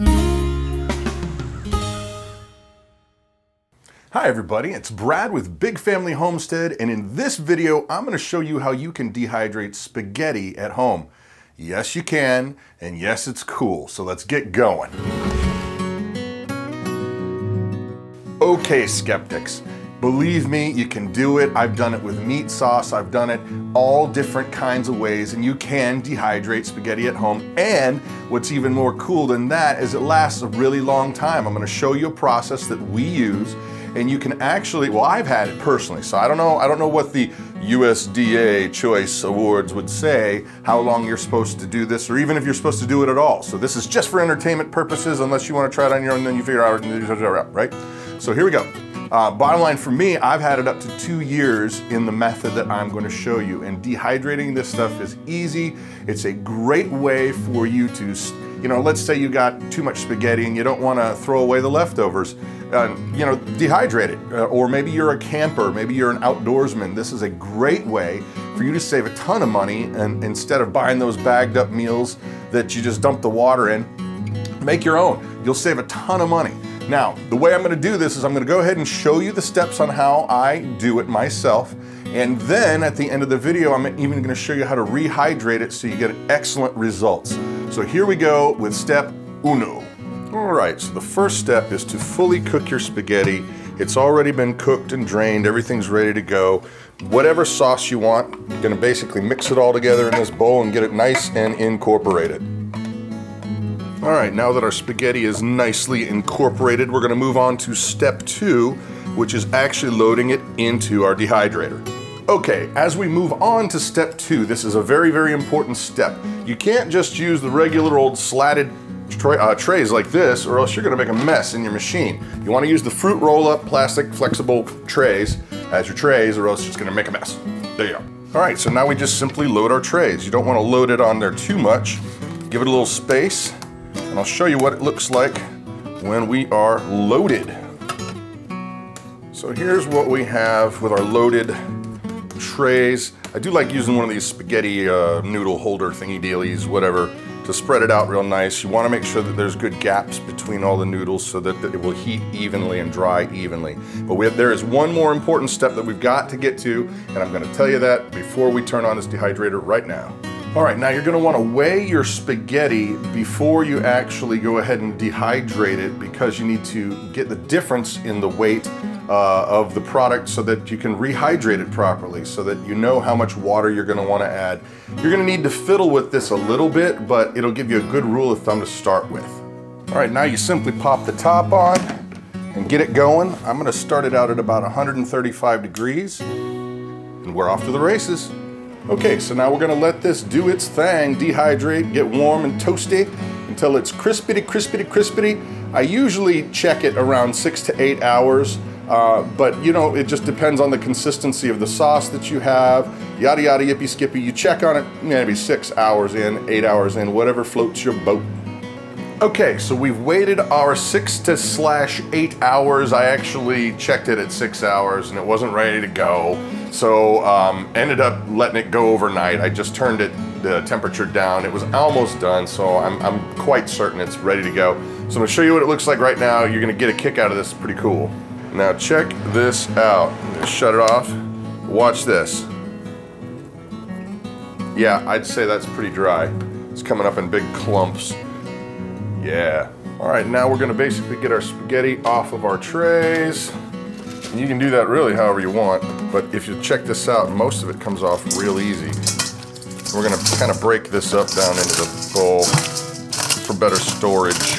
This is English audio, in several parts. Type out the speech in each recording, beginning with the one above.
Hi everybody, it's Brad with Big Family Homestead and in this video I'm going to show you how you can dehydrate spaghetti at home. Yes you can, and yes it's cool, so let's get going. Okay skeptics, believe me you can do it. I've done it with meat sauce, I've done it all different kinds of ways and you can dehydrate spaghetti at home and what's even more cool than that is it lasts a really long time. I'm going to show you a process that we use and you can actually, well, I've had it personally, so I don't know, I don't know what the USDA Choice Awards would say, how long you're supposed to do this, or even if you're supposed to do it at all. So this is just for entertainment purposes, unless you want to try it on your own, then you figure out, right? So here we go. Uh, bottom line for me, I've had it up to two years in the method that I'm going to show you. And dehydrating this stuff is easy. It's a great way for you to, you know, let's say you got too much spaghetti and you don't want to throw away the leftovers uh, you know, dehydrated. Uh, or maybe you're a camper, maybe you're an outdoorsman. This is a great way for you to save a ton of money and instead of buying those bagged up meals that you just dump the water in, make your own. You'll save a ton of money. Now, the way I'm gonna do this is I'm gonna go ahead and show you the steps on how I do it myself. And then at the end of the video, I'm even gonna show you how to rehydrate it so you get excellent results. So here we go with step uno. All right, so the first step is to fully cook your spaghetti. It's already been cooked and drained, everything's ready to go. Whatever sauce you want, you're gonna basically mix it all together in this bowl and get it nice and incorporated. All right, now that our spaghetti is nicely incorporated, we're gonna move on to step two, which is actually loading it into our dehydrator. Okay, as we move on to step two, this is a very, very important step. You can't just use the regular old slatted uh, trays like this or else you're gonna make a mess in your machine. You wanna use the fruit roll-up plastic flexible trays as your trays or else it's just gonna make a mess. There you go. All right, so now we just simply load our trays. You don't wanna load it on there too much. Give it a little space and I'll show you what it looks like when we are loaded. So here's what we have with our loaded trays. I do like using one of these spaghetti uh, noodle holder thingy dealies, whatever to spread it out real nice. You want to make sure that there's good gaps between all the noodles so that it will heat evenly and dry evenly. But have, there is one more important step that we've got to get to, and I'm going to tell you that before we turn on this dehydrator right now. All right, now you're gonna wanna weigh your spaghetti before you actually go ahead and dehydrate it because you need to get the difference in the weight uh, of the product so that you can rehydrate it properly so that you know how much water you're gonna wanna add. You're gonna need to fiddle with this a little bit, but it'll give you a good rule of thumb to start with. All right, now you simply pop the top on and get it going. I'm gonna start it out at about 135 degrees and we're off to the races. Okay, so now we're gonna let this do its thing, dehydrate, get warm and toasty until it's crispity, crispity, crispity. I usually check it around six to eight hours. Uh, but you know, it just depends on the consistency of the sauce that you have, yada yada yippee skippy. You check on it maybe six hours in, eight hours in, whatever floats your boat. Okay, so we've waited our six to slash eight hours. I actually checked it at six hours and it wasn't ready to go. So um, ended up letting it go overnight. I just turned it, the temperature down. It was almost done, so I'm, I'm quite certain it's ready to go. So I'm gonna show you what it looks like right now. You're gonna get a kick out of this, pretty cool. Now check this out. Shut it off. Watch this. Yeah, I'd say that's pretty dry. It's coming up in big clumps. Yeah. All right, now we're gonna basically get our spaghetti off of our trays. And you can do that really however you want, but if you check this out, most of it comes off real easy. We're gonna kind of break this up down into the bowl for better storage.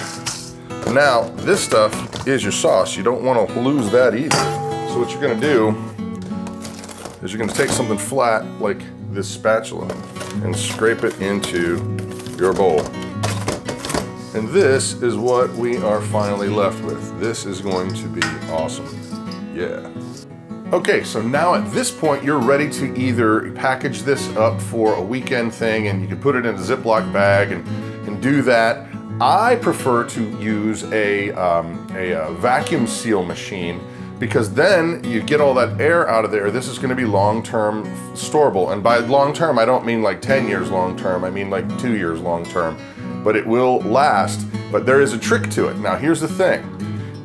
Now, this stuff is your sauce. You don't want to lose that either. So what you're to do is you're to take something flat like this spatula and scrape it into your bowl. And this is what we are finally left with. This is going to be awesome. Yeah. Okay, so now at this point, you're ready to either package this up for a weekend thing and you can put it in a Ziploc bag and, and do that, I prefer to use a, um, a, a, uh, vacuum seal machine because then you get all that air out of there. This is gonna be long-term storable. And by long-term, I don't mean like 10 years long-term, I mean like two years long-term. But it will last But there is a trick to it. Now here's the thing.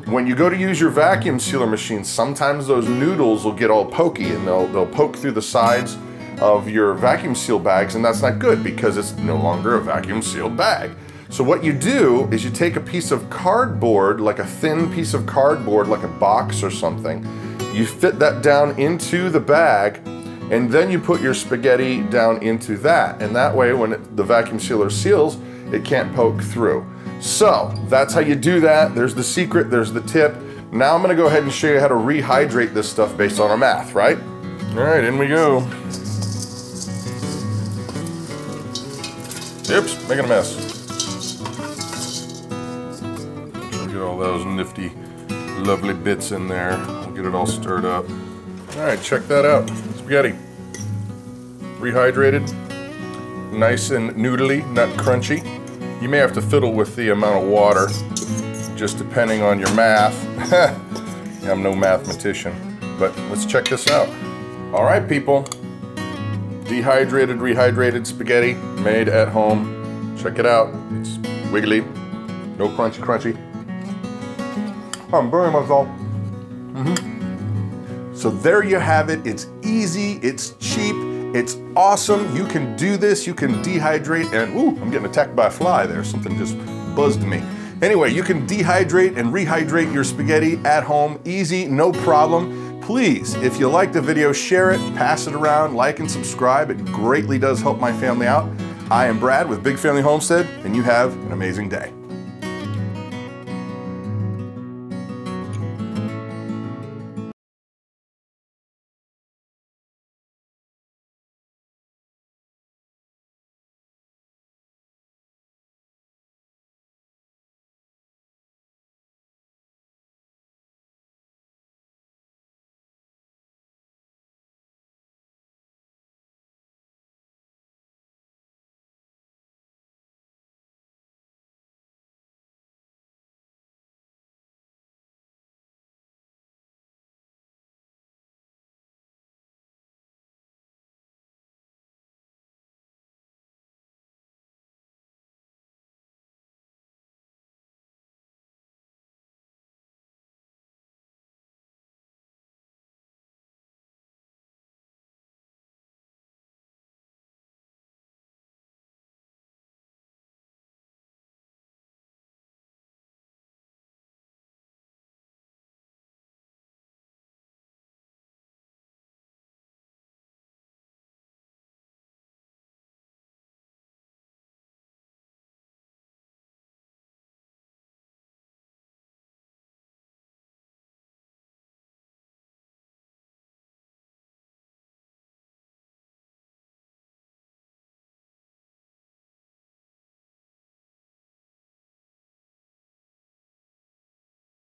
When you go to use your vacuum sealer machine, sometimes those noodles will get all pokey and they'll, they'll poke through the sides of your vacuum seal bags and that's not good because it's no longer a vacuum sealed bag. So what you do is you take a piece of cardboard, like a thin piece of cardboard, like a box or something, you fit that down into the bag and then you put your spaghetti down into that. And that way when it, the vacuum sealer seals, it can't poke through. So that's how you do that. There's the secret, there's the tip. Now I'm gonna go ahead and show you how to rehydrate this stuff based on our math, right? All right, in we go. Oops, making a mess. Get all those nifty, lovely bits in there. We'll get it all stirred up. All right, check that out. Spaghetti. Rehydrated, nice and noodly, not crunchy. You may have to fiddle with the amount of water, just depending on your math. I'm no mathematician, but let's check this out. All right, people. Dehydrated, rehydrated spaghetti made at home. Check it out. It's wiggly, no crunchy, crunchy. I'm burning myself. Mm -hmm. So there you have it. It's easy, it's cheap, it's awesome. You can do this. You can dehydrate and, ooh, I'm getting attacked by a fly there. Something just buzzed me. Anyway, you can dehydrate and rehydrate your spaghetti at home. Easy, no problem. Please, if you like the video, share it, pass it around, like and subscribe. It greatly does help my family out. I am Brad with Big Family Homestead, and you have an amazing day.